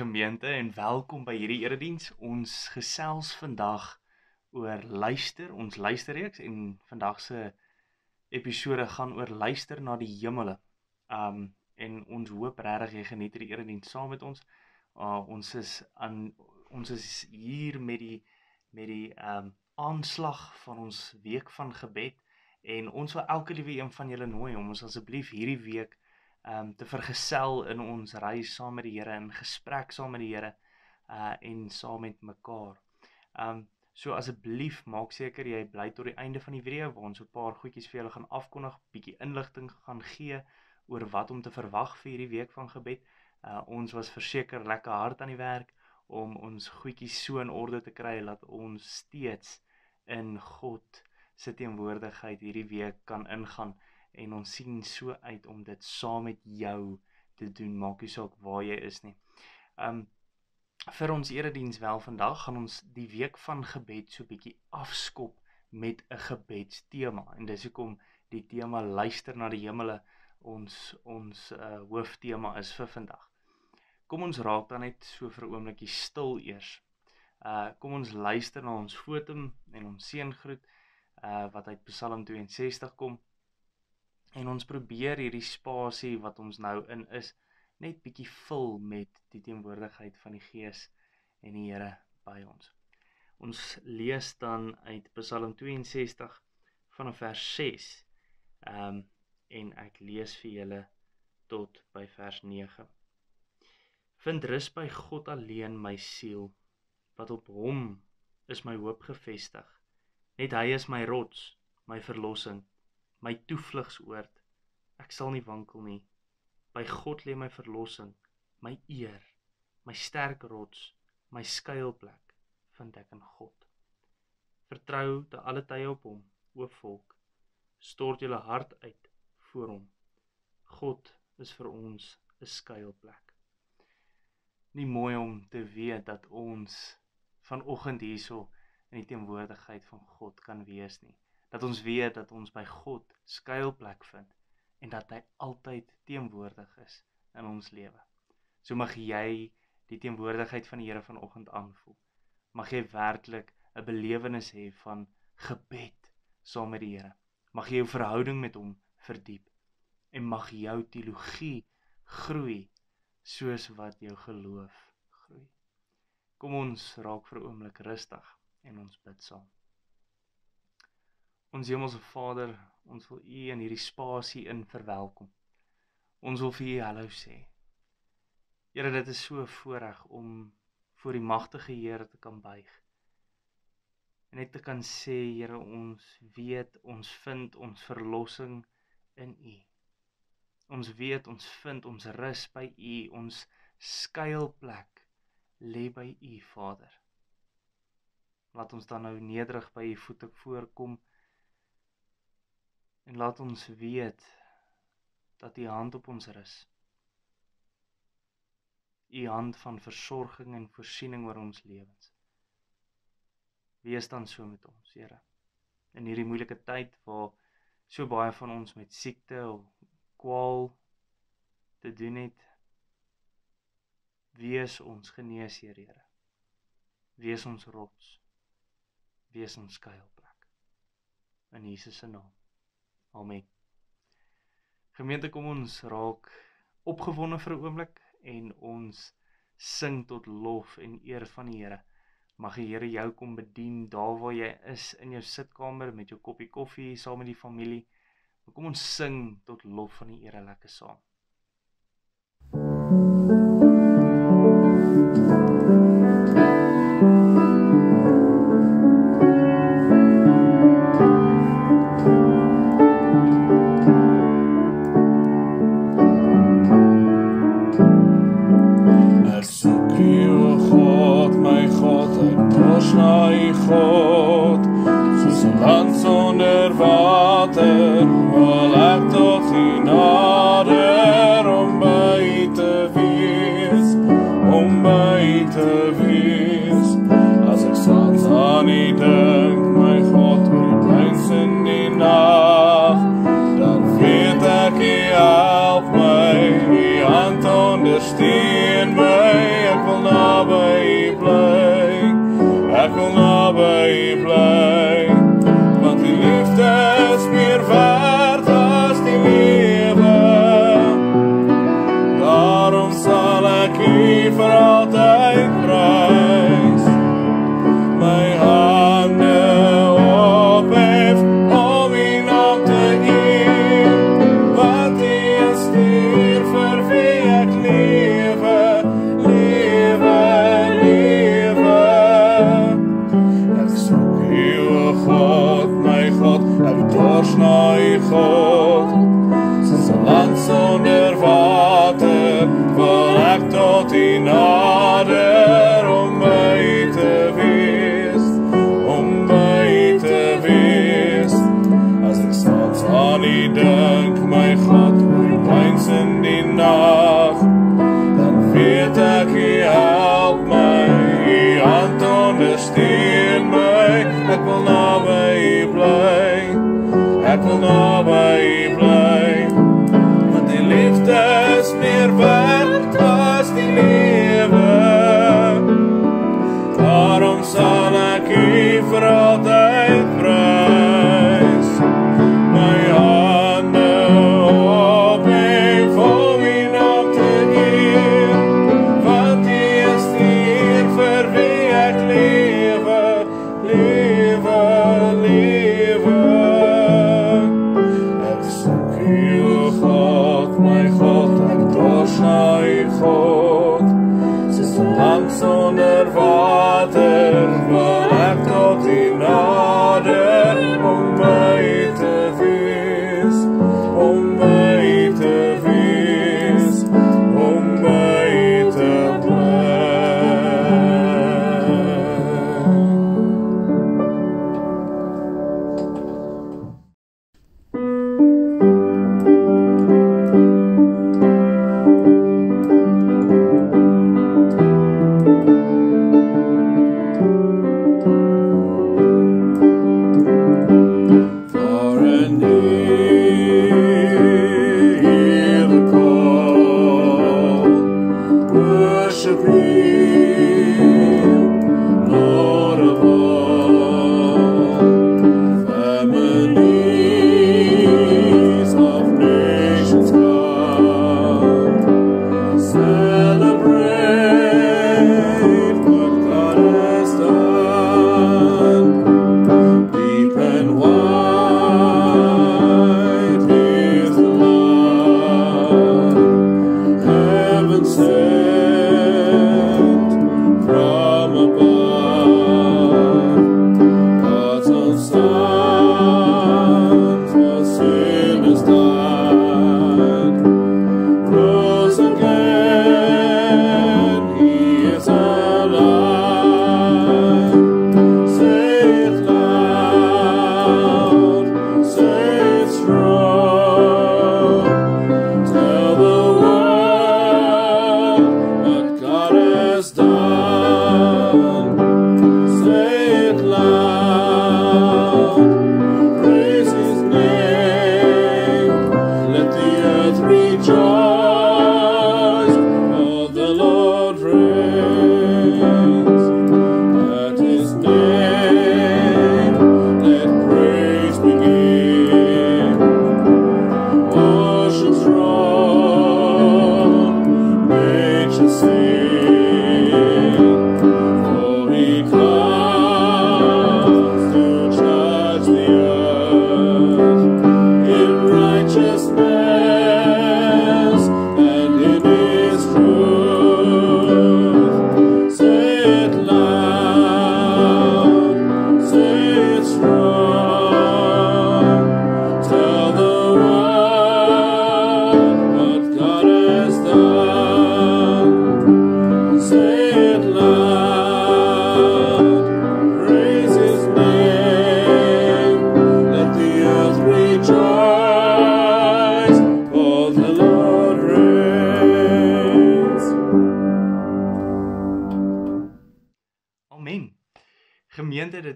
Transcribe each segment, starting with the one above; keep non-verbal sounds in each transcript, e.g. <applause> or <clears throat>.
gemeente en welkom by hierdie erediens. Ons gesels vandag oor luister, ons luisterreeks en vandag se episode gaan oor luister na die hemele. Um en ons hoop regtig jy geniet hierdie erediens saam met ons. Uh ons is aan ons is hier met die met die um aanslag van ons week van gebed en ons wil elke liewe een van julle nooi om ons asseblief hierdie week um te vergesel in ons reis saam met die Here in gesprek saam met die Here uh en saam met mekaar. Um so asseblief maak seker jy bly tot die einde van die video waar ons 'n paar goedjies vir julle gaan afkondig, bietjie inligting gaan gee oor wat om te verwag vir hierdie week van gebed. Uh ons was verseker lekker hard aan die werk om ons goedjies so in orde te kry dat ons steeds in God se teenwoordigheid hierdie week kan ingaan en ons sien so uit om dit saam met jou te doen maak nie saak waar jy is nie. Um vir ons erediens wel vandag gaan ons die week van gebed so bietjie afskop met 'n gebedstema en dis hoekom die tema luister na die hemele ons ons uh, hooftema is vir vandag. Kom ons raak dan net so vir 'n oombliekie stil eers. Uh kom ons luister na ons fotum en ons seëngroet uh wat uit Psalm 62 kom en ons probeer hierdie spasie wat ons nou in is net bietjie vul met die teenwoordigheid van die Gees en die Here by ons. Ons lees dan uit Psalm 62 vanaf vers 6. Ehm um, en ek lees vir julle tot by vers 9. Vind rus by God alleen my siel wat op hom is my hoop gefestig. Net hy is my rots, my verlossing my toevlugsoord. Ek sal nie wankel nie. By God lê my verlossing, my eer, my sterk rots, my skuilplek vind ek in God. Vertrou te alle tye op hom, o volk. Stort julle hart uit voor hom. God is vir ons 'n skuilplek. Nie mooi om te weet dat ons vanoggend hierso in die teenwoordigheid van God kan wees nie dat ons weet dat ons by God skuilplek vind en dat hy altyd teenwoordig is in ons lewe. So mag jy die teenwoordigheid van die Here vanoggend aanvoel. Mag jy werklik 'n belewenis hê van gebed saam met die Here. Mag jy jou verhouding met hom verdiep en mag jou teologie groei soos wat jou geloof groei. Kom ons raak vir 'n oomblik rustig en ons bid saam. Ons Hemelse Vader, ons wil U in hierdie spasie in verwelkom. Ons wil vir U hallo sê. Here, dit is so voorreg om voor die magtige Here te kan buig. En net te kan sê, Here, ons weet ons vind ons verlossing in U. Ons weet ons vind ons rus by U, ons skuilplek lê by U, Vader. Laat ons dan nou nederig by U voete voorkom En laat ons weet dat U hand op ons rus. U hand van versorging en voorsiening oor ons lewens. Wees dan so met ons, Here. In hierdie moeilike tyd waar so baie van ons met siekte of kwaal te doen het, wees ons geneesheer, Here. Wees ons rots. Wees ons skuilplek. In Jesus se naam. Amen. Gemeente kom ons raak opgewonde vir 'n oomblik en ons sing tot lof en eer van die Here. Mag die Here jou kom bedien daar waar jy is in jou sitkamer met jou koppie koffie saam met die familie. Kom ons sing tot lof van die Here lekker saam.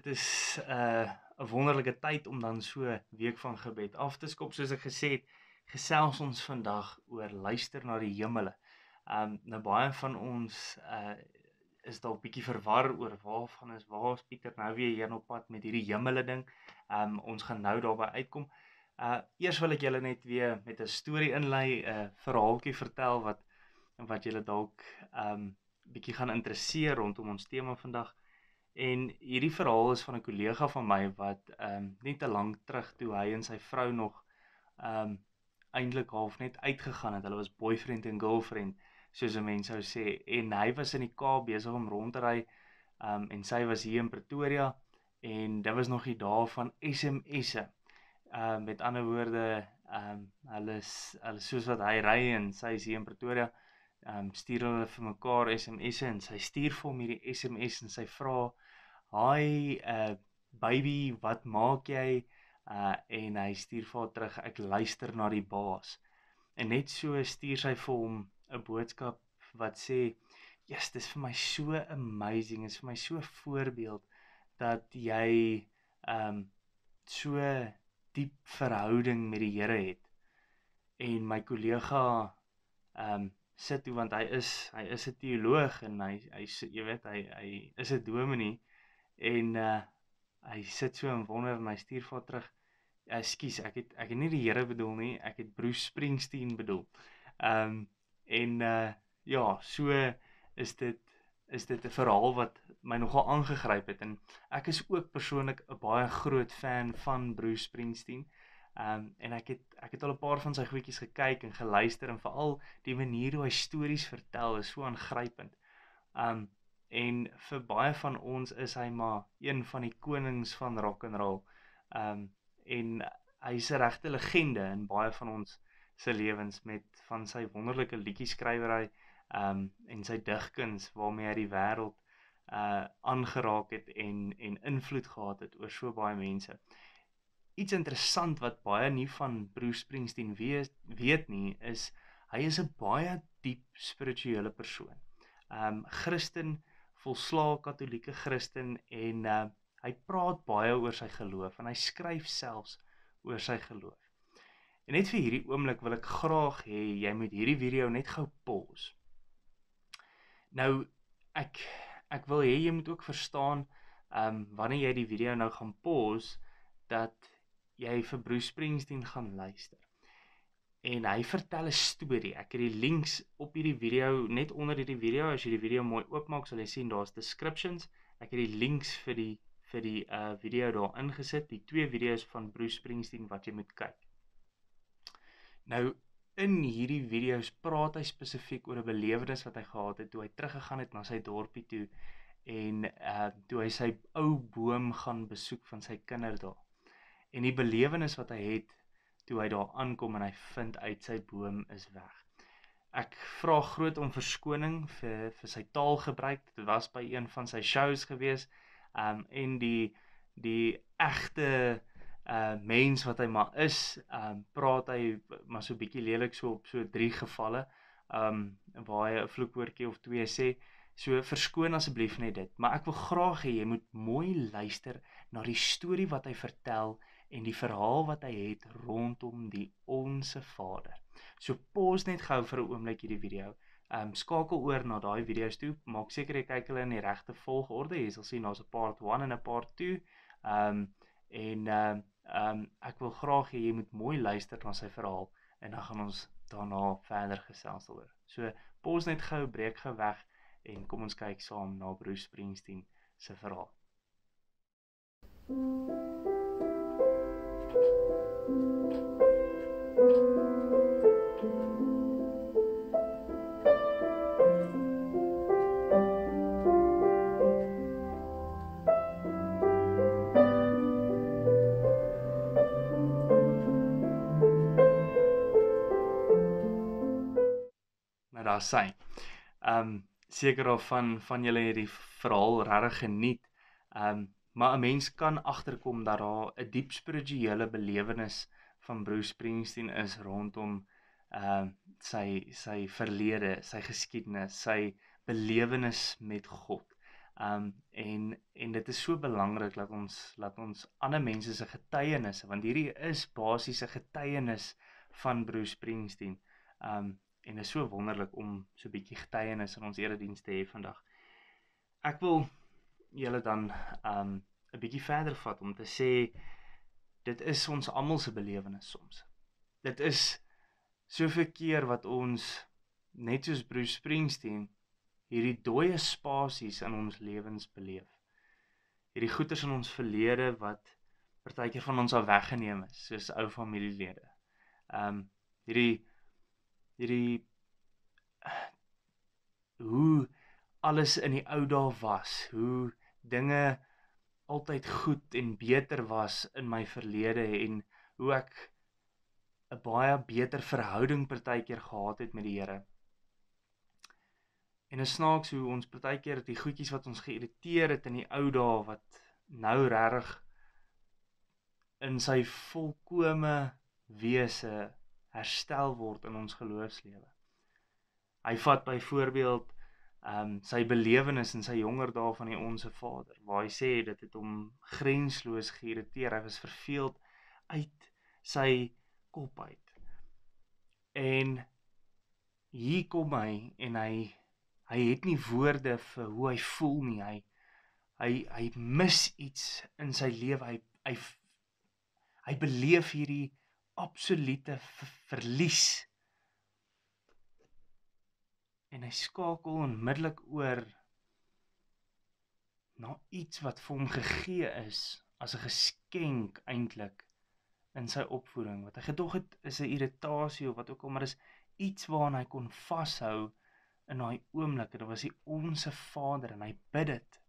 Dit is 'n uh, wonderlike tyd om dan so week van gebed af te skop soos ek gesê het. Gesels ons vandag oor luister na die hemele. Um nou baie van ons uh is dalk bietjie verwar oor waarvan is waar is Pieter nou weer hier op pad met hierdie hemele ding. Um ons gaan nou daarby uitkom. Uh eers wil ek julle net weer met 'n storie inlei, 'n uh, verhaaltjie vertel wat wat julle dalk um bietjie gaan interesseer rondom ons tema vandag. En hierdie verhaal is van 'n kollega van my wat ehm um, nie te lank terug toe hy en sy vrou nog ehm um, eintlik half net uitgegaan het. Hulle was boyfriend en girlfriend, soos 'n mens sou sê. En hy was in die Kaap besig om rond te ry. Ehm um, en sy was hier in Pretoria en dit was nog die dae van SMS'e. Ehm uh, met ander woorde, ehm um, hulle is hulle soos wat hy ry en sy is hier in Pretoria, ehm um, stuur hulle vir mekaar SMS'e en sy stuur vir hom hierdie SMS en sy vra Hi uh baby, wat maak jy? Uh en hy stuur vir haar terug, ek luister na die baas. En net so stuur sy vir hom 'n boodskap wat sê yes, dis vir my so amazing, is vir my so voorbeeld dat jy um, so diep verhouding met die Here het. En my kollega um, sit toe want hy is hy is 'n teoloog en hy hy jy weet hy hy is 'n dominee en uh hy sit so en wonder en hy stuur vir terug ekskuus ek het ek het nie die Here bedoel nie ek het Bruce Springsteen bedoel. Ehm um, en uh ja, so is dit is dit 'n verhaal wat my nogal aangegryp het en ek is ook persoonlik 'n baie groot fan van Bruce Springsteen. Ehm um, en ek het ek het al 'n paar van sy goedjies gekyk en geluister en veral die manier hoe hy stories vertel is so aangrypend. Ehm um, en vir baie van ons is hy maar een van die konings van rock and roll. Ehm um, en hy's 'n regte legende in baie van ons se lewens met van sy wonderlike liedjie skrywery ehm um, en sy digkuns waarmee hy die wêreld uh aangeraak het en en invloed gehad het oor so baie mense. Iets interessant wat baie nie van Bruce Springsteen weet weet nie is hy is 'n baie diep spirituele persoon. Ehm um, Christen, volslae Katolieke Christen en uh hy praat baie oor sy geloof en hy skryf selfs oor sy geloof. En net vir hierdie oomblik wil ek graag hê jy moet hierdie video net gou pause. Nou ek ek wil hê jy moet ook verstaan ehm um, wanneer jy die video nou gaan pause dat jy vir Bruce Springsteen gaan luister. En hy vertel 'n storie. Ek het die links op hierdie video net onder hierdie video as jy die video mooi oopmaak sal jy sien daar's descriptions. Ek het die links vir die vir die uh video daar ingesit, die twee video's van Bruce Springsteen wat jy moet kyk. Nou in hierdie video's praat hy spesifiek oor 'n belewenis wat hy gehad het toe hy teruggegaan het na sy dorpie toe en uh toe hy sy ou boom gaan besoek van sy kinderdae. En die belewenis wat hy het toe hy daar aankom en hy vind uit sy boom is weg. Ek vra groot om verskoning vir vir sy taalgebruik. Dit was by een van sy shows gewees. Um en die die egte uh mens wat hy maar is, um praat hy maar so bietjie lelik so op so drie gevalle, um waar hy 'n vloekwoordjie of twee sê. So verskoon asseblief net dit, maar ek wil graag hê jy moet mooi luister na die storie wat hy vertel en die verhaal wat hy het rondom die onsse Vader. So pause net gou vir 'n oomblik hierdie video. Um skakel oor na daai video's toe. Maak seker jy kyk hulle in die regte volgorde. Jy sal sien daar's 'n part 1 en 'n part 2. Um en um Ehm um, ek wil graag hê jy moet mooi luister na sy verhaal en dan gaan ons daarna verder gesels oor. So pos net gou, breek gou weg en kom ons kyk saam na Bruce Springsteen se verhaal. Mm. Daar sy. Ehm um, seker of van van julle hierdie verhaal regtig geniet. Ehm um, maar 'n mens kan agterkom dat daar 'n diep spirituele belewenis van Bruce Springsteen is rondom ehm uh, sy sy verlede, sy geskiedenis, sy belewenis met God. Um en en dit is so belangrik dat ons laat ons ander mense se getuienisse want hierdie is basiese getuienis van Bruce Springsteen. Um en is so wonderlik om so 'n bietjie getuienis in ons erediens te hê vandag. Ek wil julle dan um 'n bietjie verder vat om te sê dit is ons almal se belewenis soms. Dit is soveel keer wat ons net soos Bruce Springsteen hierdie dooie spasies in ons lewens beleef. Hierdie goeters in ons verlede wat partykeer van ons al weggeneem is, soos ou familielede. Um hierdie hierdie hoe alles in die ou dae was, hoe dinge altyd goed en beter was in my verlede en hoe ek 'n baie beter verhouding partykeer gehad het met die Here. En is snaaks hoe ons partykeer die goedjies wat ons geïrriteer het in die ou dae wat nou regtig in sy volkomme wese herstel word in ons geloofslewe. Hy vat byvoorbeeld ehm um, sy belewenis in sy jonger dae van die onsse Vader waar hy sê dit het hom grensloos geïrriteer. Hy was verveeld uit sy kop uit. En hier kom hy en hy hy het nie woorde vir hoe hy voel nie. Hy hy hy mis iets in sy lewe. Hy hy hy beleef hierdie absolute verlies en hy skakel onmiddellik oor na iets wat vir hom gegee is as 'n geskenk eintlik in sy opvoeding. Wat hy gedog het is 'n irritasie of wat ook al maar is iets waaraan hy kon vashou in daai oomblik en dit was die onsse Vader en hy bid dit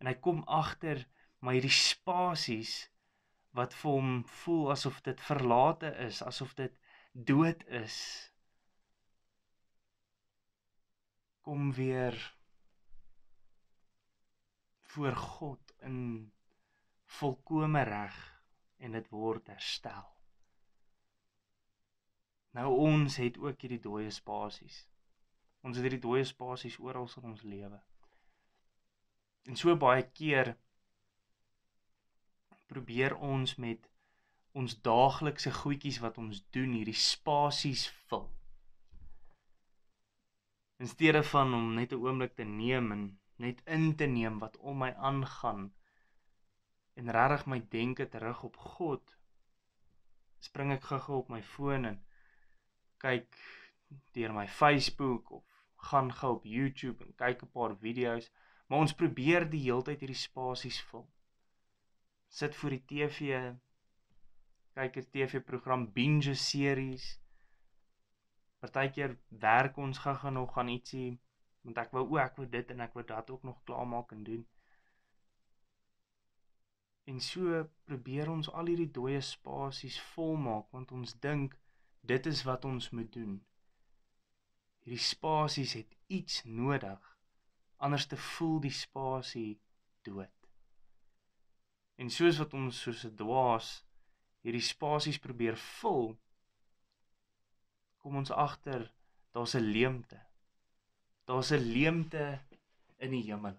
en hy kom agter maar hierdie spasies wat vir hom voel asof dit verlate is asof dit dood is kom weer voor God in volkome reg en dit word herstel. Nou ons het ook hierdie dooie spasies. Ons het hierdie dooie spasies oral in ons lewe. En so baie keer probeer ons met ons daaglikse goedjies wat ons doen hierdie spasies vul in steede van om net 'n oomblik te neem en net in te neem wat om my aangaan en regtig my denke terug op God spring ek gou-gou op my foon en kyk deur my Facebook of gaan gou op YouTube en kyk 'n paar video's maar ons probeer die heeltyd hierdie spasies vul. Sit voor die TV kyk 'n TV-program binge series Partykeer werk ons gaga nog aan ietsie want ek wou o, ek wou dit en ek wou dat ook nog klaarmaak en doen. En so probeer ons al hierdie dooie spasies volmaak want ons dink dit is wat ons moet doen. Hierdie spasies het iets nodig anders te voel die spasie dood. En soos wat ons soos 'n dwaas hierdie spasies probeer vul kom ons agter daar's 'n leemte. Daar's 'n leemte in die hemel.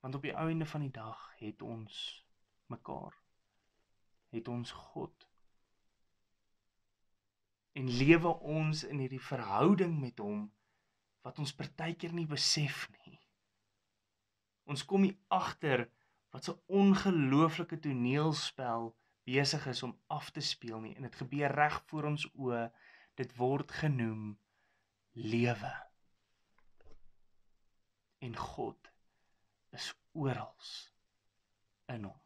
Want op die einde van die dag het ons mekaar. Het ons God. En lewe ons in hierdie verhouding met hom wat ons partykeer nie besef nie. Ons kom hier agter wat 'n ongelooflike toneelspel besig is om af te speel nie en dit gebeur reg voor ons oë. Dit word genoem lewe. En God is oral in hom.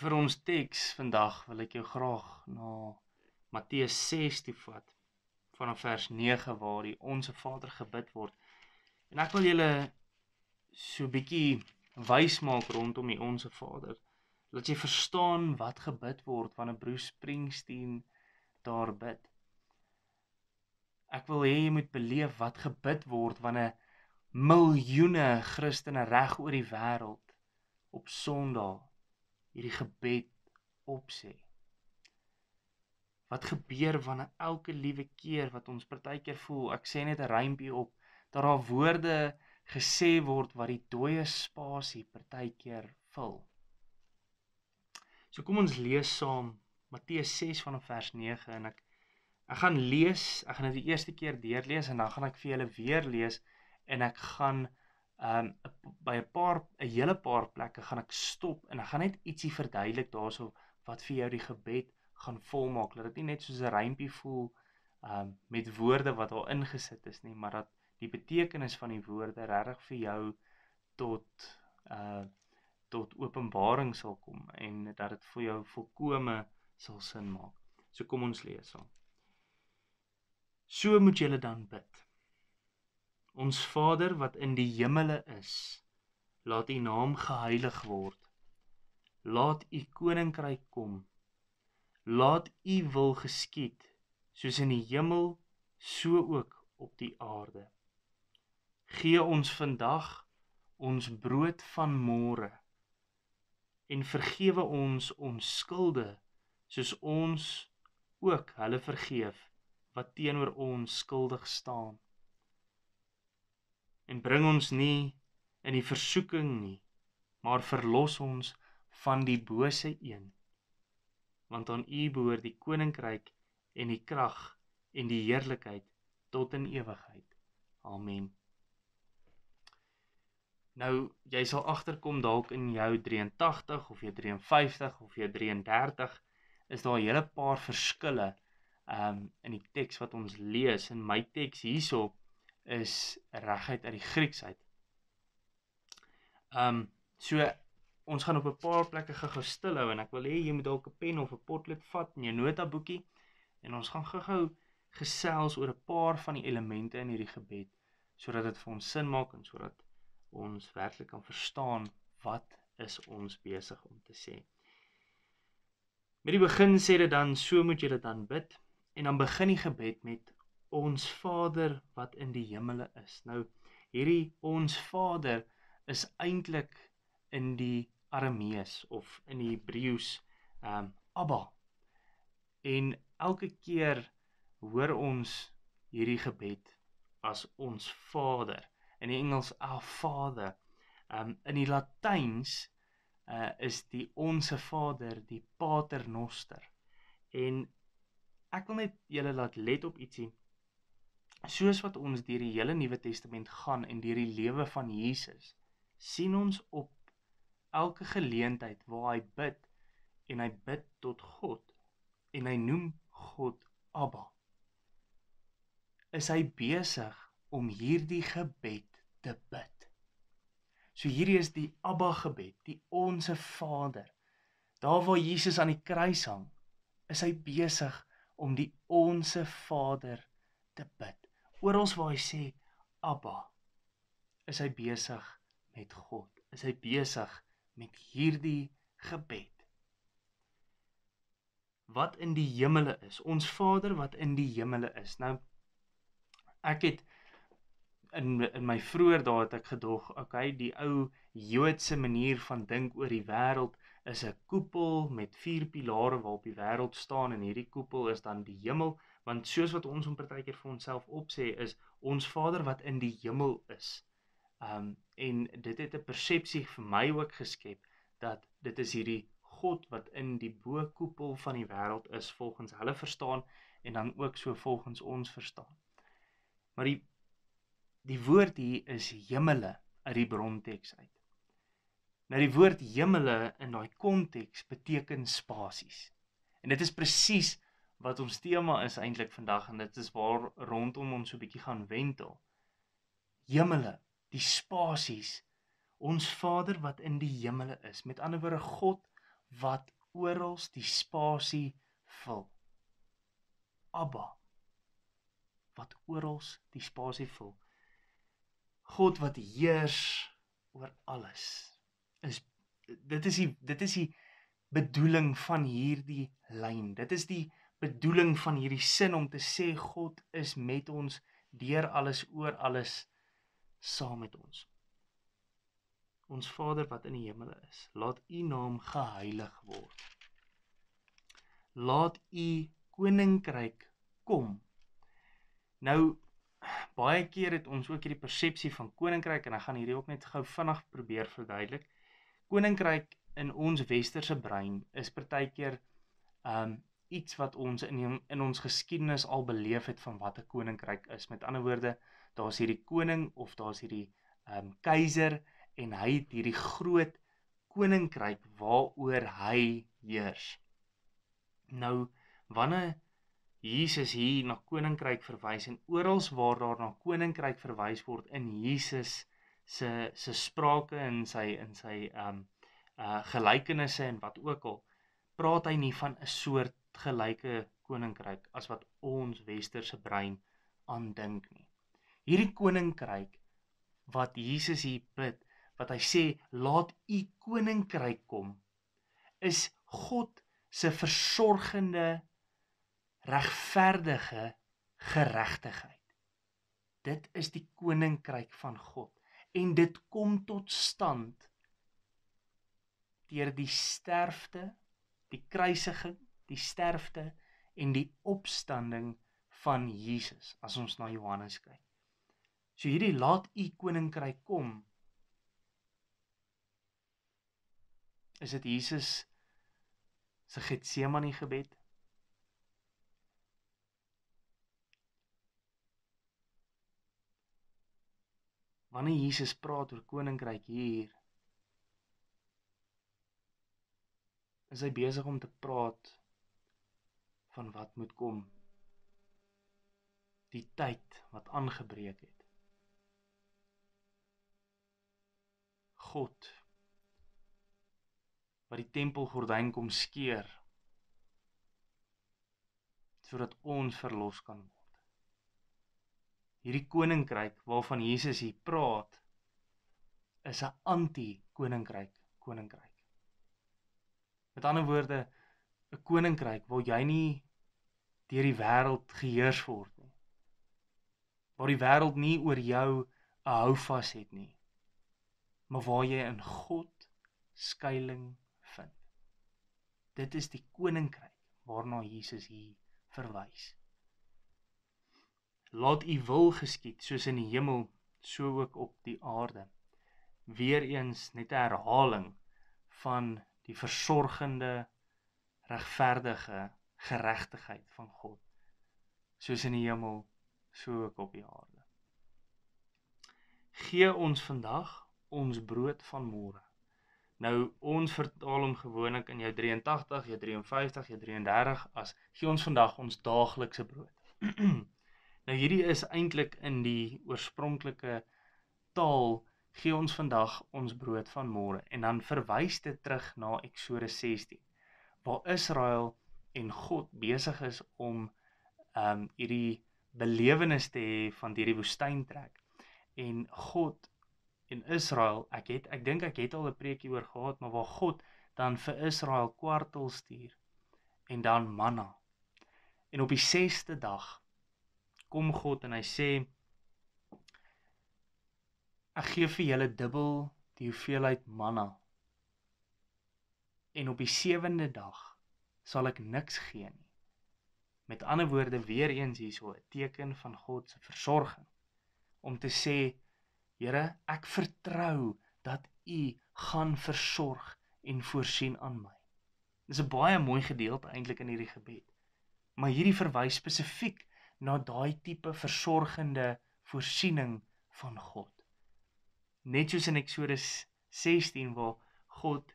Vir ons teks vandag wil ek jou graag na Matteus 6 toe vat vanaf vers 9 waar die onsse Vader gebid word. En ek wil julle so 'n bietjie wys maak rondom die onsse Vader. Laat jy verstaan wat gebid word wanneer Bruce Springsteen daar bid. Ek wil hê jy moet beleef wat gebid word wanneer miljoene Christene reg oor die wêreld op Sondag hierdie gebed opsê. Wat gebeur wanneer elke liewe keer wat ons partykeer voel, ek sê net 'n rympie op, dat daar woorde gesê word wat die dooie spasie partykeer vul. So kom ons lees saam Matteus 6 vanaf vers 9 en ek ek gaan lees, ek gaan dit die eerste keer deurlees en dan gaan ek vir julle weer lees en ek gaan ehm um, by 'n paar 'n hele paar plekke gaan ek stop en ek gaan net ietsie verduidelik daarso wat vir jou die gebed gaan volmaak. Laat dit nie net soos 'n rympie voel ehm um, met woorde wat al ingesit is nie, maar dat die betekenis van die woorde regtig vir jou tot uh tot openbaring sal kom en dat dit vir jou volkome sal sin maak. So kom ons lees dan. So moet julle dan bid. Ons Vader wat in die hemele is, laat U naam geheilig word. Laat U koninkryk kom. Laat U wil geskied, soos in die hemel, so ook op die aarde. Gee ons vandag ons brood van môre en vergewe ons ons skulde soos ons ook hulle vergeef wat teenoor ons skuldig staan. En bring ons nie in die versoeking nie, maar verlos ons van die bose een. Want aan U behoort die koninkryk en die krag en die heerlikheid tot in ewigheid. Amen. Nou, jy sal agterkom dalk in jou 83 of jou 53 of jou 33 is daar 'n hele paar verskille um in die teks wat ons lees. In my teks hierso is reguit uit die Grieks uit. Um so ons gaan op 'n paar plekke gou-gou stil hou en ek wil hê jy moet dalk 'n pen of 'n potlood vat in jou notaboekie en ons gaan gou-gou gesels oor 'n paar van die elemente in hierdie gebed sodat dit vir ons sin maak en sodat ons werklik kan verstaan wat is ons besig om te sê. Met die begin sê dit dan so moet jy dit dan bid en dan begin die gebed met ons Vader wat in die hemele is. Nou hierdie ons Vader is eintlik in die Aramees of in die Hebreëus ehm um, Abba. En elke keer hoor ons hierdie gebed as ons Vader. In die Engels our Father. Um in die Latyns uh is die onsse Vader die Pater Noster. En ek wil net julle laat let op ietsie. Soos wat ons deur die hele Nuwe Testament gaan en deur die lewe van Jesus, sien ons op elke geleentheid waar hy bid en hy bid tot God en hy noem God Abba is hy besig om hierdie gebed te bid. So hierdie is die Abba gebed, die onsse Vader. Daar waar Jesus aan die kruis hang, is hy besig om die onsse Vader te bid. Oral waar hy sê Abba, is hy besig met God. Is hy besig met hierdie gebed. Wat in die hemele is, ons Vader wat in die hemele is. Nou ek het in in my vroeër dae het ek gedog, okay, die ou Joodse manier van dink oor die wêreld is 'n koepel met vier pilare waarop die wêreld staan en hierdie koepel is dan die hemel, want soos wat ons hom partykeer vir onsself opsê is ons Vader wat in die hemel is. Um en dit het 'n persepsie vir my ook geskep dat dit is hierdie God wat in die bo koepel van die wêreld is volgens hulle verstaan en dan ook so volgens ons verstaan. Maar die die woord hier is hemele uit die bronteks uit. Nou die woord hemele in daai konteks beteken spasies. En dit is presies wat ons tema is eintlik vandag en dit is waar rondom ons so 'n bietjie gaan wentel. Hemele, die spasies. Ons Vader wat in die hemele is. Met ander woorde God wat oral die spasie vul. Abba wat oral die spasie vul. God wat heers oor alles. Is dit is die dit is die bedoeling van hierdie lyn. Dit is die bedoeling van hierdie sin om te sê God is met ons deur alles oor alles saam met ons. Ons Vader wat in die hemel is, laat U naam geheilig word. Laat U koninkryk kom Nou baie keer het ons ook hierdie persepsie van koninkryk en ek gaan hierdie ook net gou vinnig probeer verduidelik. Koninkryk in ons westerse brein is partykeer um iets wat ons in in ons geskiedenis al beleef het van wat 'n koninkryk is. Met ander woorde, daar's hierdie koning of daar's hierdie um keiser en hy het hierdie groot koninkryk waaroor hy heers. Nou wanneer Jesus hier na koninkryk verwys en oral waar daar na koninkryk verwys word in Jesus se se sprake en sy in sy um uh gelykenisse en wat ook al praat hy nie van 'n soort gelyke koninkryk as wat ons westerse brein aandink nie. Hierdie koninkryk wat Jesus hier bid, wat hy sê laat u koninkryk kom, is God se versorgende regverdige geregtigheid. Dit is die koninkryk van God en dit kom tot stand deur die sterfte, die kruisiging, die sterfte en die opstanding van Jesus as ons na Johannes kyk. So hierdie laat u koninkryk kom is dit Jesus se Getsemane gebed. Wanneer Jesus praat oor koninkryk hier is hy besig om te praat van wat moet kom. Die tyd wat aangebreek het. God wat die tempelgordyn kom skeer sodat ons verlos kan word. Hierdie koninkryk waarvan Jesus hier praat is 'n anti-koninkryk, koninkryk. Met ander woorde, 'n koninkryk waar jy nie deur die wêreld geheers word nie. Waar die wêreld nie oor jou 'n houvas het nie. Maar waar jy in God skuilings vind. Dit is die koninkryk waarna Jesus hier verwys. Laat u wil geskied soos in die hemel, so ook op die aarde. Weereens net 'n herhaling van die versorgende regverdige geregtigheid van God soos in die hemel so ook op die aarde. Gee ons vandag ons brood van môre. Nou ons vertaal hom gewoonlik in jou 83, jou 53, jou 33 as gee ons vandag ons daaglikse brood. <clears throat> nou hierdie is eintlik in die oorspronklike taal gee ons vandag ons brood van môre en dan verwys dit terug na Eksodus 16 waar Israel en God besig is om ehm um, hierdie belewenis te hê van hierdie woestyn trek. En God en Israel ek het ek dink ek het al 'n preekie oor gehad maar waar God dan vir Israel kwartel stuur en dan manna. En op die 6ste dag kom God en hy sê Ek gee vir julle dubbel die hoeveelheid manna. En op die sewende dag sal ek niks gee nie. Met ander woorde weer eens hierso 'n teken van God se versorging om te sê Here, ek vertrou dat U gaan versorg en voorsien aan my. Dis 'n baie mooi gedeelte eintlik in hierdie gebed. Maar hierdie verwys spesifiek na daai tipe versorgende voorsiening van God net soos in Eksodus 16 waar God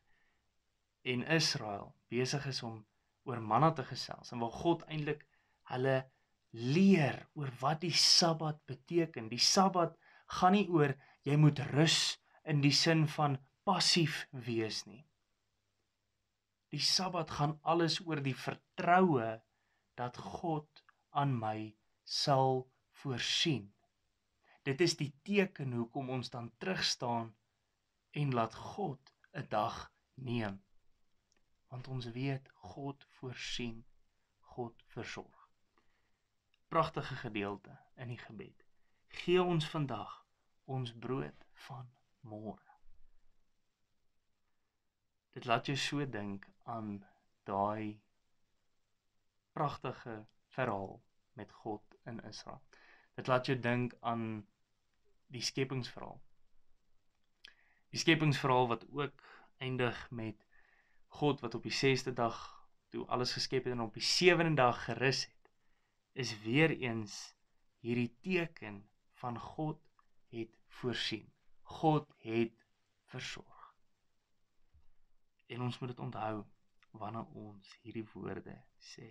en Israel besig is om oor manna te gesels en waar God eintlik hulle leer oor wat die Sabbat beteken. Die Sabbat gaan nie oor jy moet rus in die sin van passief wees nie. Die Sabbat gaan alles oor die vertroue dat God aan my sal voorsien. Dit is die teken hoekom ons dan terug staan en laat God 'n dag neem. Want ons weet God voorsien, God versorg. Pragtige gedeelte in die gebed. Gee ons vandag ons brood van môre. Dit laat jou so dink aan daai pragtige verhaal met God in Israel. Dit laat jou dink aan die skepingsverhaal. Die skepingsverhaal wat ook eindig met God wat op die 6ste dag toe alles geskep het en op die 7de dag gerus het, is weer eens hierdie teken van God het voorsien. God het versorg. En ons moet dit onthou wanneer ons hierdie woorde sê.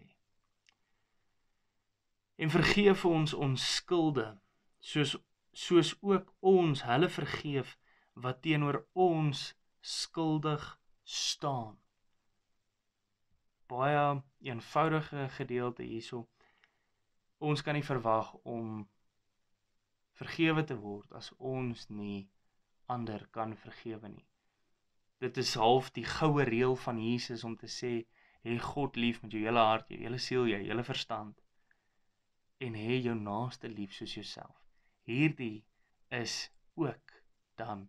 En vergeef ons ons skulde soos soos ook ons hulle vergeef wat teenoor ons skuldig staan. Baie eenvoudige gedeelte hierso. Ons kan nie verwag om vergewe te word as ons nie ander kan vergewe nie. Dit is half die goue reël van Jesus om te sê hê God lief met jou hele hart, jou hele siel, jou hele verstand en hê jou naaste lief soos jouself hierdie is ook dan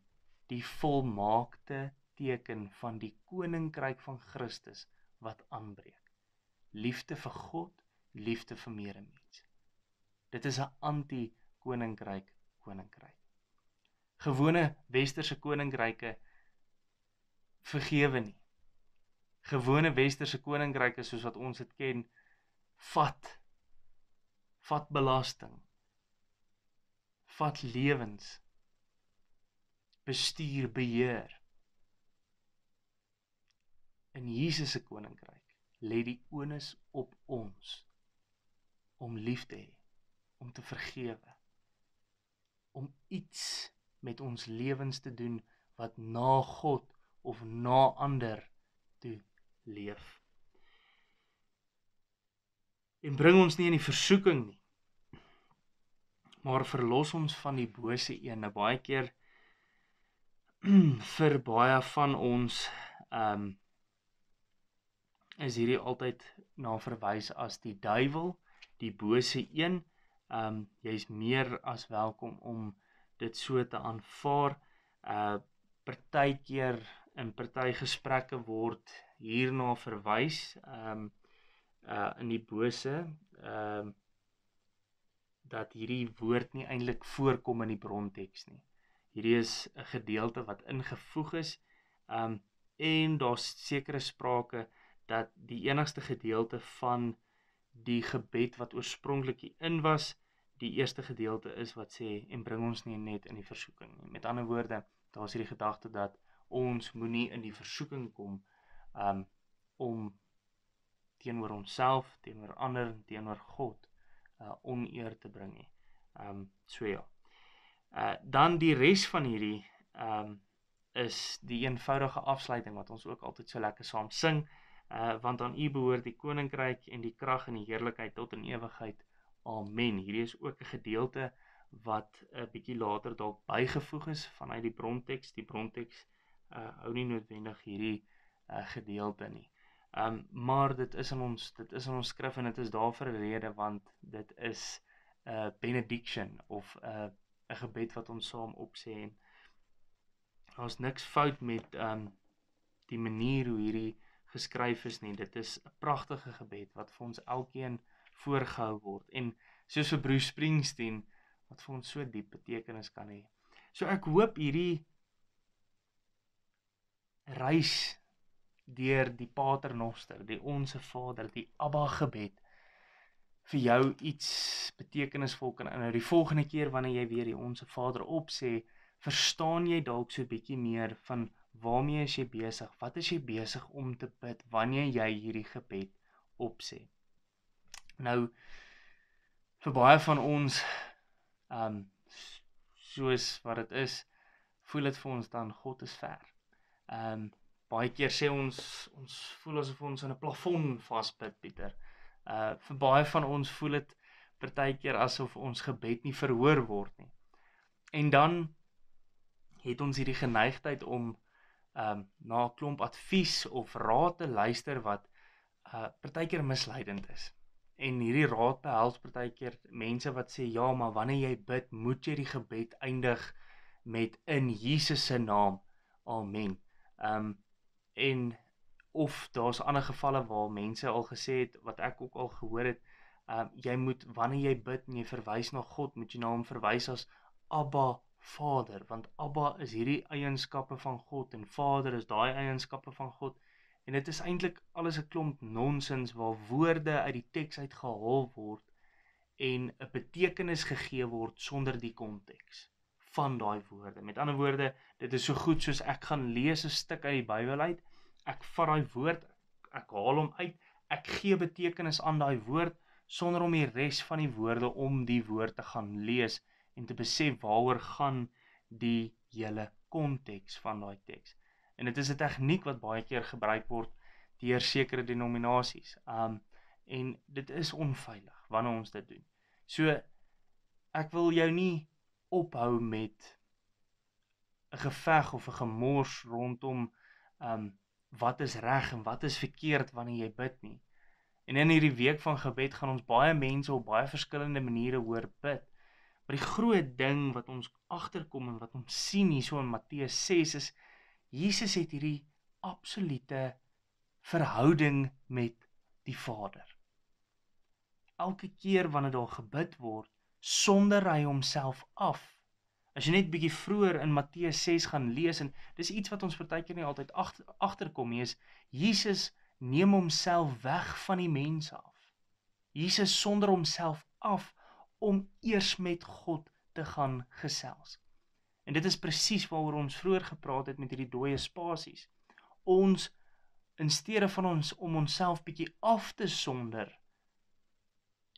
die volmaakte teken van die koninkryk van Christus wat aanbreek. Liefde vir God, liefde vir medemens. Dit is 'n anti-koninkryk koninkryk. Gewone westerse koninkryke vergewe nie. Gewone westerse koninkryke soos wat ons dit ken, vat vat belasting. Vat lewens. Bestuur beheer. In Jesus se koninkryk lê die onus op ons om lief te hê, om te vergewe, om iets met ons lewens te doen wat na God of na ander toe leef. En bring ons nie in die versoeking nie. Maar verlos ons van die bose een. Nou baie keer <clears throat> vir baie van ons ehm um, is hierdie altyd na verwys as die duiwel, die bose een. Ehm um, jy's meer as welkom om dit so te aanvaar. Uh partykeer in party gesprekke word hierna verwys um uh in die bose um dat hierdie woord nie eintlik voorkom in die bronteks nie. Hierdie is 'n gedeelte wat ingevoeg is um en daar's sekere sprake dat die enigste gedeelte van die gebed wat oorspronklik in was die eerste gedeelte is wat sê en bring ons nie net in die versoeking nie. Met ander woorde, daar's hierdie gedagte dat ons moenie in die versoeking kom um om teenoor onsself, teenoor ander, teenoor God uh oneer te bring nie. Um so ja. Uh dan die res van hierdie um is die eenvoudige afsluiting wat ons ook altyd so lekker saam sing. Uh want aan U behoort die koninkryk en die krag en die heerlikheid tot in ewigheid. Amen. Hierdie is ook 'n gedeelte wat 'n bietjie later dalk bygevoeg is vanuit die bronteks. Die bronteks uh hou nie noodwendig hierdie uh gedeelte nie. Um maar dit is in ons dit is in ons skrif en dit is daar vir 'n rede want dit is 'n uh, benediction of 'n uh, 'n gebed wat ons saam opsê en daar's niks fout met um die manier hoe hierdie geskryf is nie. Dit is 'n pragtige gebed wat vir ons elkeen voorgehou word en soos vir Bruce Springsteen wat vir ons so diep betekenis kan hê. So ek hoop hierdie reis deur die Paternoster, die Onse Vader, die Abba gebed vir jou iets betekenisvol kan inhou. Die volgende keer wanneer jy weer die Onse Vader opsê, verstaan jy dalk so 'n bietjie meer van waarmee is jy besig? Wat is jy besig om te bid wanneer jy hierdie gebed opsê? Nou vir baie van ons um, soos wat dit is, voel dit vir ons dan God is ver. Um, baie keer sê ons ons voel asof ons in 'n plafon vasbyt, Pieter. Uh vir baie van ons voel dit partykeer asof ons gebed nie verhoor word nie. En dan het ons hierdie geneigtheid om ehm um, na 'n klomp advies of raad te luister wat uh partykeer misleidend is. En hierdie raad behels partykeer mense wat sê ja, maar wanneer jy bid, moet jy die gebed eindig met in Jesus se naam. Amen. Ehm um, en of daar's ander gevalle waar mense al gesê het wat ek ook al gehoor het, ehm um, jy moet wanneer jy bid en jy verwys na God, moet jy na hom verwys as Abba Vader, want Abba is hierdie eienskappe van God en Vader is daai eienskappe van God. En dit is eintlik alles 'n klomp nonsens waar woorde uit die teks uitgehaal word en 'n betekenis gegee word sonder die konteks van daai woorde. Met ander woorde, dit is so goed soos ek gaan lees 'n stuk uit die Bybel uit. Ek vat daai woord, ek haal hom uit, ek gee betekenis aan daai woord sonder om die res van die woorde om die woord te gaan lees en te besef waaroor gaan die hele konteks van daai teks. En dit is 'n tegniek wat baie keer gebruik word deur sekere denominasies. Um en dit is onveilig wanneer ons dit doen. So ek wil jou nie ophou met 'n geveg of 'n gemors rondom um wat is reg en wat is verkeerd wanneer jy bid nie. En in hierdie week van gebed gaan ons baie mense op baie verskillende maniere hoor bid. Maar die groot ding wat ons agterkom en wat ons sien hierso in Matteus 6 is Jesus het hierdie absolute verhouding met die Vader. Elke keer wanneer daar gebid word, sonder hy homself af. As jy net bietjie vroeër in Matteus 6 gaan lees en dis iets wat ons partykeer nie altyd agter, agterkom nie is Jesus neem homself weg van die mense af. Jesus sonder homself af om eers met God te gaan gesels. En dit is presies waaroor ons vroeër gepraat het met hierdie dooie spasies. Ons in steede van ons om onsself bietjie af te sonder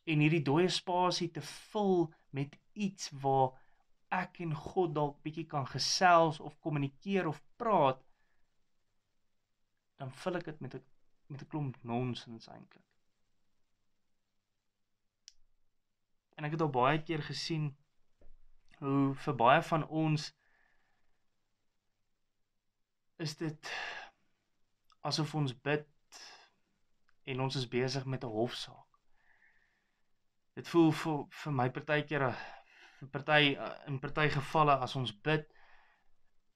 en hierdie dooie spasie te vul met iets waar ek en God dalk bietjie kan gesels of kommunikeer of praat dan vul ek dit met 'n met 'n klomp nonsens eintlik. En ek het al baie keer gesien hoe vir baie van ons is dit asof ons bid en ons is besig met 'n hofsaak. Dit voel vir vir my partykeer vir party in party gevalle as ons bid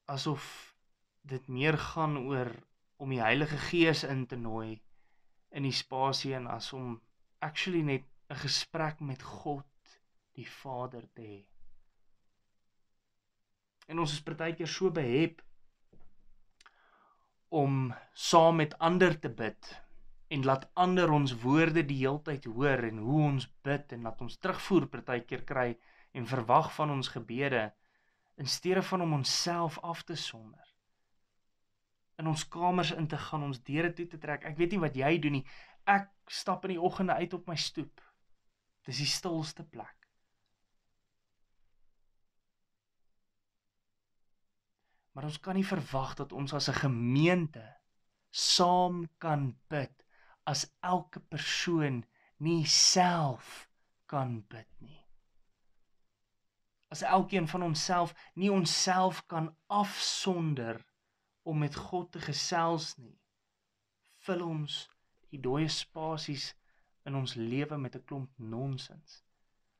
asof dit meer gaan oor om die Heilige Gees in te nooi in die spasie en as om actually net 'n gesprek met God die Vader te hê. En ons is partykeer so behep om saam met ander te bid en laat ander ons woorde die heeltyd hoor en hoe ons bid en laat ons terugvoer partykeer kry en verwag van ons gebede in steede van om onsself af te sonder. In ons kamers in te gaan ons deure toe te trek. Ek weet nie wat jy doen nie. Ek stap in die oggende uit op my stoep. Dis die stilste plek. Maar ons kan nie verwag dat ons as 'n gemeente saam kan bid as elke persoon nie self kan bid nie. As elkeen van onsself nie onsself kan afsonder om met God te gesels nie, vul ons die dooie spasies in ons lewe met 'n klomp nonsens.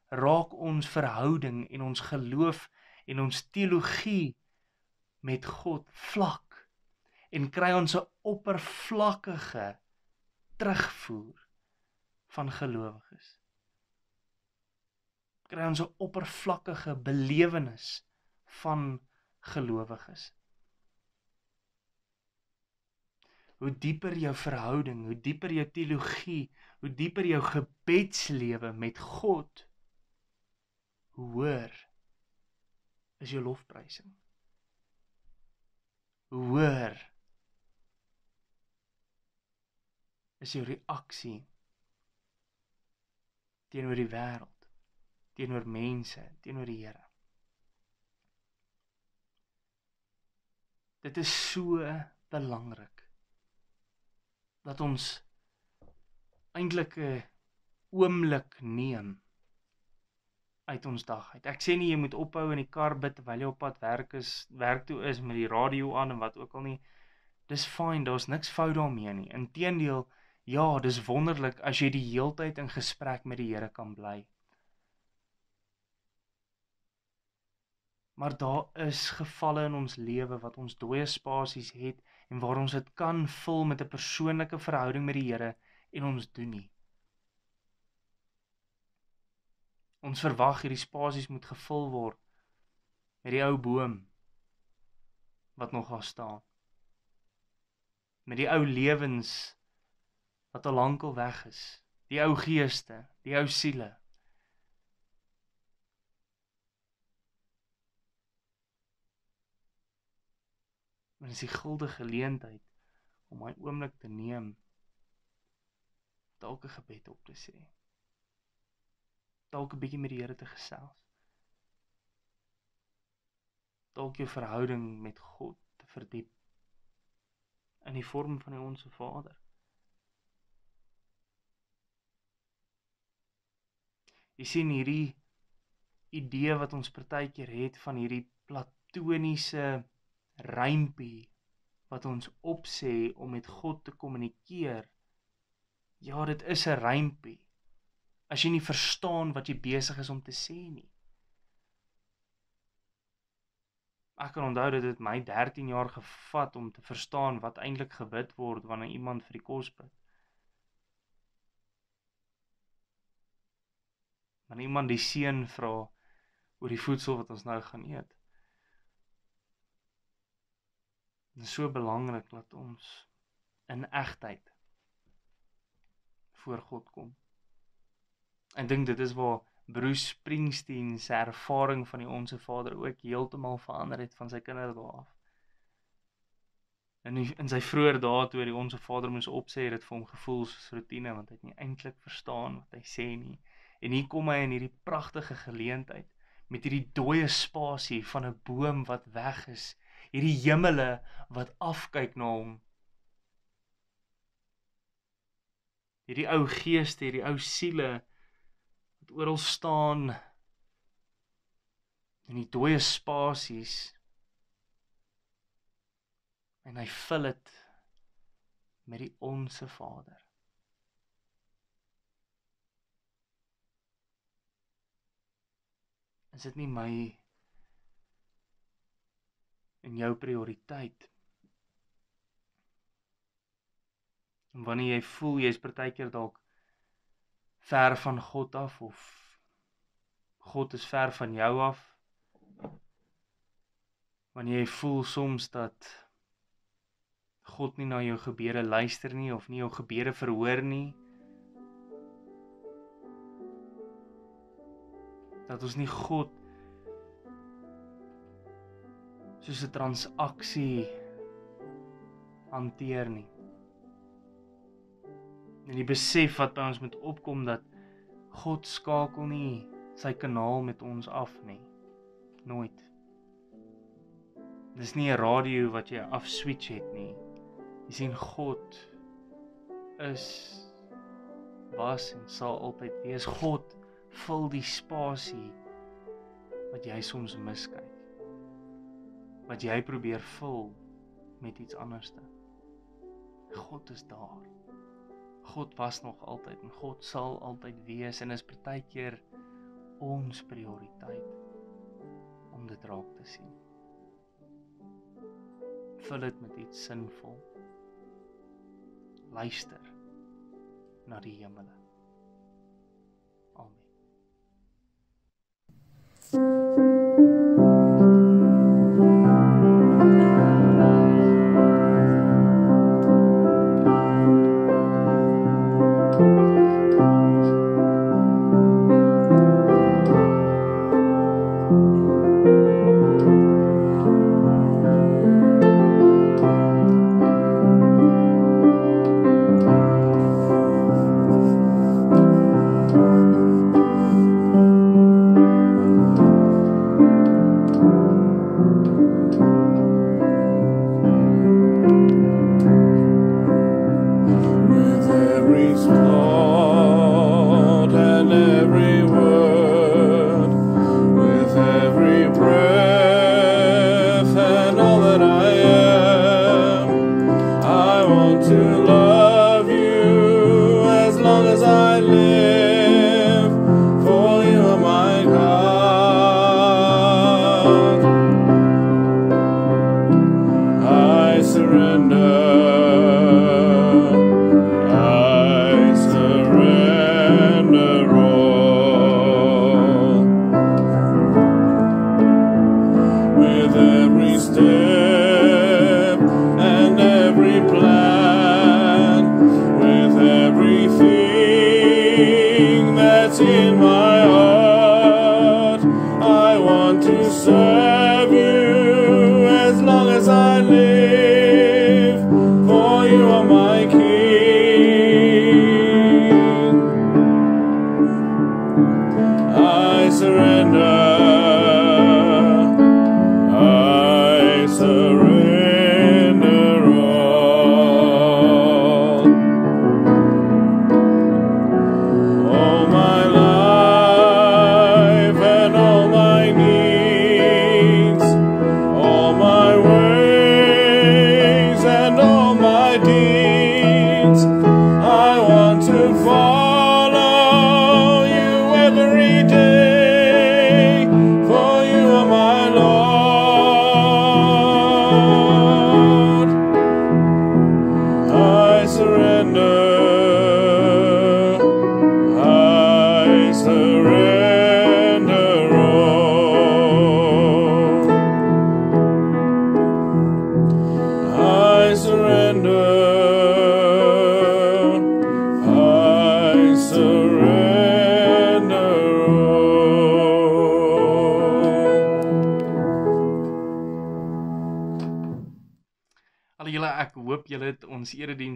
Raak ons verhouding en ons geloof en ons teologie met God vlak en kry ons 'n oppervlakkige terugvoer van gelowiges. Kry ons 'n oppervlakkige belewenis van gelowiges. Hoe dieper jou verhouding, hoe dieper jou teologie, hoe dieper jou gebedslewe met God, hoe hoër is jou lofprysing hoor is jou reaksie teenoor die wêreld, teenoor mense, teenoor die Here. Dit is so belangrik dat ons eintlik 'n oomblik neem uit ons dag uit. Ek sê nie jy moet ophou in die kar bid terwyl jy op pad werk is, werk toe is met die radio aan en wat ook al nie. Dis fyn, daar's niks fout daarmee nie. Inteendeel, ja, dis wonderlik as jy die heeltyd in gesprek met die Here kan bly. Maar daar is gevalle in ons lewe wat ons dooie spasies het en waar ons dit kan vul met 'n persoonlike verhouding met die Here en ons doen nie. Ons verwag hierdie spasies moet gevul word met die ou boom wat nog daar staan. Met die ou lewens wat al lankal weg is, die ou geeste, die ou siele. Maar dis die guldige geleentheid om my oomblik te neem dalk 'n gebed op te sê dalk 'n bietjie met die Here te gesels. Dalk jou verhouding met God te verdiep in die vorm van die onsse Vader. Jy sien hierdie idee wat ons partykeer het van hierdie platoniese rympie wat ons opsê om met God te kommunikeer. Ja, dit is 'n rympie as jy nie verstaan wat jy besig is om te sê nie. Ek kan onthou dit my 13 jaar gevat om te verstaan wat eintlik gebid word wanneer iemand vir die kos bid. Wanneer iemand die seun vra oor die voedsel wat ons nou gaan eet. Dit is so belangrik dat ons in egtheid voor God kom. Ek dink dit is waar Bruce Springsteen se ervaring van die onsse Vader ook heeltemal verander het van sy kinderdae af. En in sy vroeë dae toe hy die onsse Vader moes opsê, het dit vir hom gevoel soos rotine want hy het nie eintlik verstaan wat hy sê nie. En hier kom hy in hierdie pragtige geleentheid met hierdie dooie spasie van 'n boom wat weg is, hierdie hemele wat afkyk na hom. Hierdie ou geeste, hierdie ou siele wat oral staan in die dooie spasies en hy vul dit met die onsse Vader. Is dit nie my en jou prioriteit? En wanneer jy voel jy's partykeer dalk ver van God af of God is ver van jou af, wanneer jy voel soms dat God nie na jou gebede luister nie of nie jou gebede verhoor nie. Dat ons nie God soos 'n transaksie hanteer nie. En die besef wat by ons moet opkom dat God skakel nie sy kanaal met ons af nie. Nooit. Dis nie 'n radio wat jy afswitch het nie. Jy sien God is was en sal altyd wees. God vul die spasie wat jy soms miskyk. Wat jy probeer vul met iets anderste. God is daar. God was nog altyd en God sal altyd wees en is partykeer ons prioriteit om dit raak te sien. Vul dit met iets sinvol luister na die hemele. Christ.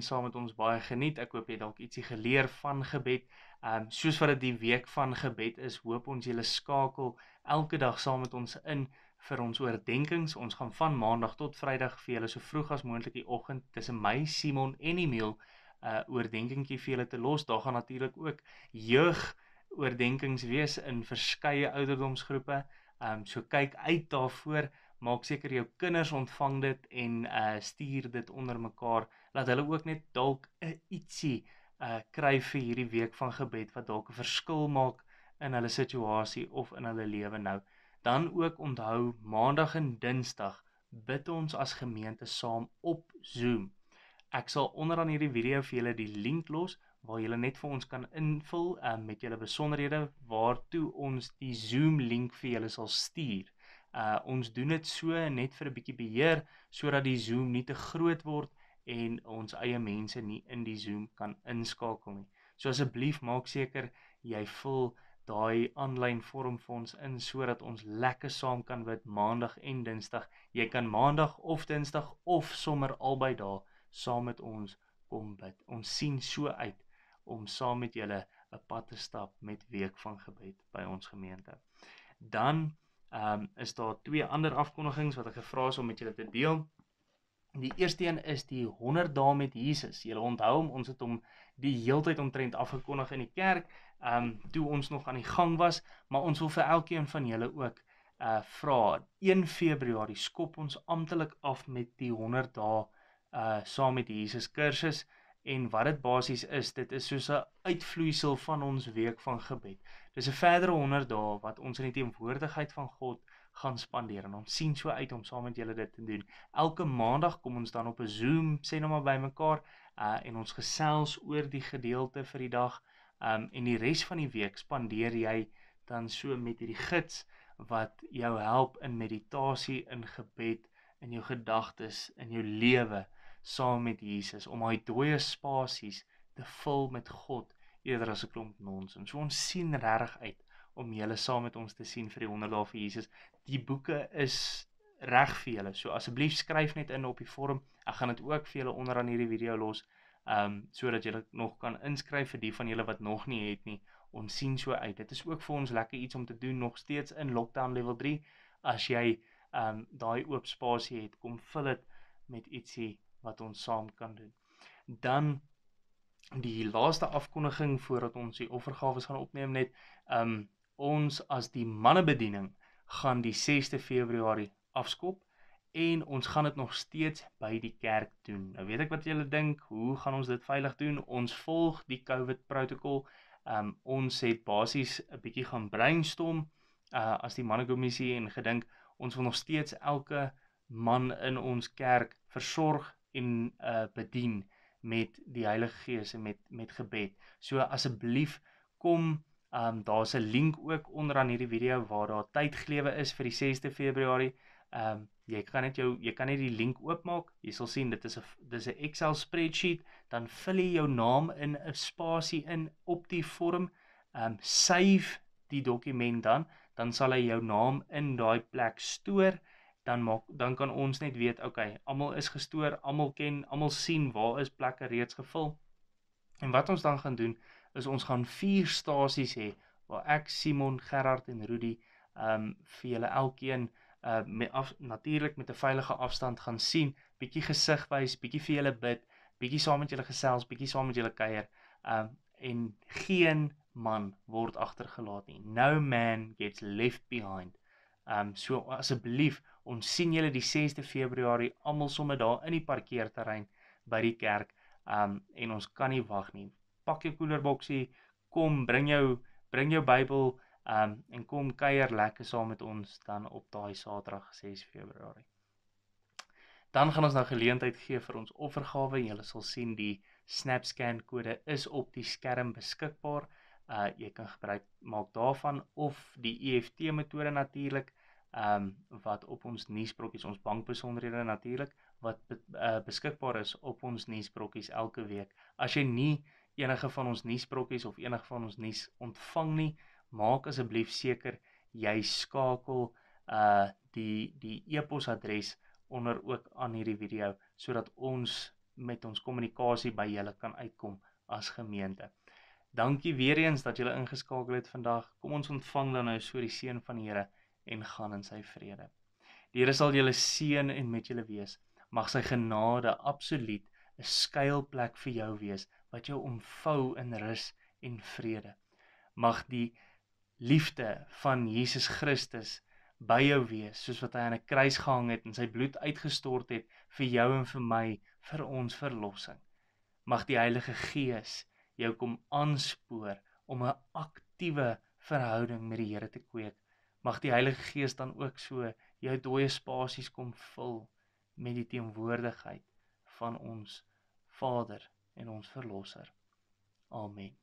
Saam met ons baie geniet. Ek hoop jy dalk ietsie geleer van gebed. Ehm um, soos wat dit die week van gebed is, hoop ons julle skakel elke dag saam met ons in vir ons oordeenkings. Ons gaan van maandag tot Vrydag vir julle so vroeg as moontlik die oggend tussen my Simon en Emil 'n uh, oordeenkingkie vir julle te los. Daar gaan natuurlik ook jeug oordeenkings wees in verskeie ouderdomsgroepe. Ehm um, so kyk uit daarvoor maak seker jou kinders ontvang dit en uh stuur dit onder mekaar laat hulle ook net dalk 'n ietsie uh kry vir hierdie week van gebed wat dalk 'n verskil maak in hulle situasie of in hulle lewe nou. Dan ook onthou maandag en dinsdag bid ons as gemeente saam op Zoom. Ek sal onderaan hierdie video vir julle die link los waar julle net vir ons kan invul um, met julle besonderhede waartoe ons die Zoom link vir julle sal stuur. Uh ons doen dit so net vir 'n bietjie beheer sodat die Zoom nie te groot word en ons eie mense nie in die Zoom kan inskakel nie. So asseblief maak seker jy vul daai aanlyn vorm vir ons in sodat ons lekker saam kan bid maandag en dinsdag. Jy kan maandag of dinsdag of sommer albei dae saam met ons kom bid. Ons sien so uit om saam met julle 'n pad te stap met week van gebed by ons gemeente. Dan ehm um, is daar twee ander afkondigings wat ek gevra is om met julle te deel. Die eerste een is die 100 dae met Jesus. Julle onthou hom, ons het hom die heeltyd omtrent afgekondig in die kerk, ehm um, toe ons nog aan die gang was, maar ons wil vir elkeen van julle ook uh vra 1 Februarie skop ons amptelik af met die 100 dae uh saam met Jesus kursus en wat dit basies is, dit is soos 'n uitvloeisel van ons week van gebed. Dis 'n verdere 100 dae wat ons in die teenwoordigheid van God gaan spandeer en ons sien so uit om saam met julle dit te doen. Elke maandag kom ons dan op 'n Zoom, sê nou maar bymekaar, uh en ons gesels oor die gedeelte vir die dag. Um en die res van die week spandeer jy dan so met hierdie gids wat jou help in meditasie, in gebed, in jou gedagtes, in jou lewe saam met Jesus om daai dooie spasies te vul met God eerder as 'n klomp nonsens. So ons sien regtig uit om julle saam met ons te sien vir die 100 dae vir Jesus. Die boeke is reg vir julle. So asseblief skryf net in op die vorm. Ek gaan dit ook vir julle onderaan hierdie video los. Ehm um, sodat julle nog kan inskryf vir die van julle wat nog nie het nie. Ons sien so uit. Dit is ook vir ons lekker iets om te doen nog steeds in lockdown level 3. As jy ehm um, daai oop spasie het, kom vul dit met ietsie wat ons saam kan doen. Dan die laaste afkondiging voordat ons die offergawe gaan opneem net um ons as die mannebediening gaan die 6de Februarie afskop en ons gaan dit nog steeds by die kerk doen. Nou weet ek wat julle dink, hoe gaan ons dit veilig doen? Ons volg die COVID protokol. Um ons het basies 'n bietjie gaan brainstorm uh as die mannekommissie en gedink ons wil nog steeds elke man in ons kerk versorg en uh bedien met die Heilige Gees en met met gebed. So asseblief kom um daar's 'n link ook onderaan hierdie video waar daar tydglewe is vir die 6de Februarie. Um jy kan net jou jy kan net die link oopmaak. Jy sal sien dit is 'n dis 'n Excel spreadsheet, dan vul jy jou naam in 'n spasie in op die vorm. Um save die dokument dan, dan sal hy jou naam in daai plek stoor dan maak dan kan ons net weet okay almal is gestoor almal ken almal sien waar is plekke reeds gevul. En wat ons dan gaan doen is ons gaan vier stasies hê waar ek Simon Gerard en Rudy ehm um, vir julle elkeen uh met af, natuurlik met 'n veilige afstand gaan sien bietjie gesig wys bietjie vir julle bid bietjie saam met julle gesels bietjie saam met julle kuier ehm um, en geen man word agtergelaat nie. No man gets left behind ehm um, so asseblief Ons sien julle die 6de Februarie almal sommer daar in die parkeerterrein by die kerk. Um en ons kan nie wag nie. Pak jou koelerboksie, kom, bring jou bring jou Bybel um en kom kuier lekker saam met ons dan op daai Saterdag 6 Februarie. Dan gaan ons nou geleentheid gee vir ons offergawe. Julle sal sien die SnapScan kode is op die skerm beskikbaar. Uh jy kan gebruik maak daarvan of die EFT metode natuurlik ehm um, wat op ons nuusbrokkies ons bankbesonderhede natuurlik wat be, uh, beskikbaar is op ons nuusbrokkies elke week. As jy nie enige van ons nuusbrokkies of enige van ons nuus ontvang nie, maak asseblief seker jy skakel uh die die e-posadres onder ook aan hierdie video sodat ons met ons kommunikasie by julle kan uitkom as gemeente. Dankie weer eens dat julle ingeskakel het vandag. Kom ons ontvang dan nou so die seën van die Here en gaan in sy vrede. Die Here sal julle seën en met julle wees. Mag sy genade absoluut 'n skuilplek vir jou wees wat jou omvou in rus en vrede. Mag die liefde van Jesus Christus by jou wees soos wat hy aan 'n kruis gehang het en sy bloed uitgestort het vir jou en vir my vir ons verlossing. Mag die Heilige Gees jou kom aanspoor om 'n aktiewe verhouding met die Here te kweek. Mag die Heilige Gees dan ook so jou dooie spasies kom vul met die teenwoordigheid van ons Vader en ons verlosser. Amen.